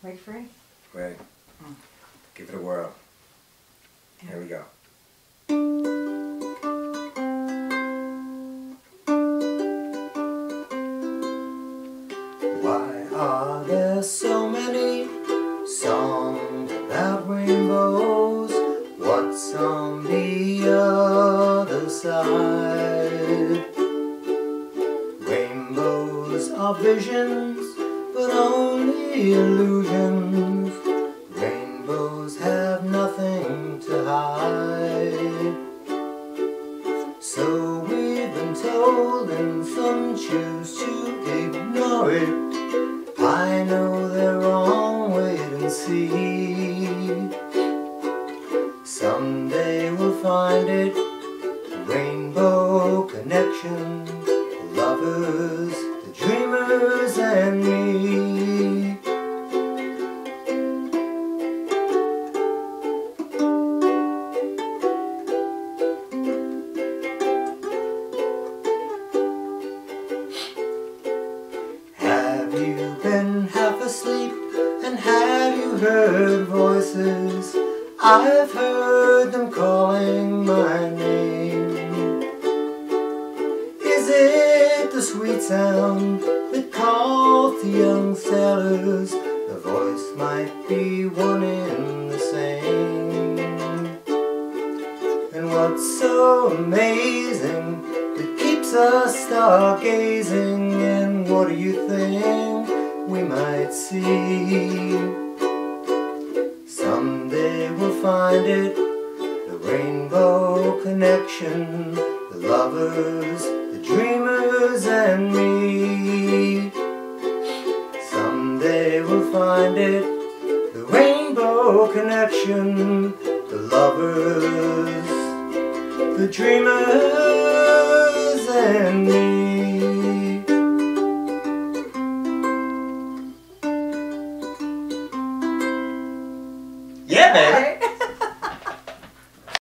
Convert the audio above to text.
For it? Ready. Mm. Give it a whirl. Yeah. Here we go. Why are there so many songs about rainbows? What's on the other side? Rainbows are visions, only illusions. Rainbows have nothing to hide. So we've been told, and some choose to ignore it. I know they're wrong, wait and see. Someday we'll find it. Rainbow connection, heard voices? I've heard them calling my name. Is it the sweet sound that calls the young sailors? The voice might be one and the same. And what's so amazing that keeps us stargazing? And what do you think we might see? It, the rainbow connection, the lovers, the dreamers, and me. Someday we'll find it, the rainbow connection, the lovers, the dreamers, and me. Yeah. Alright.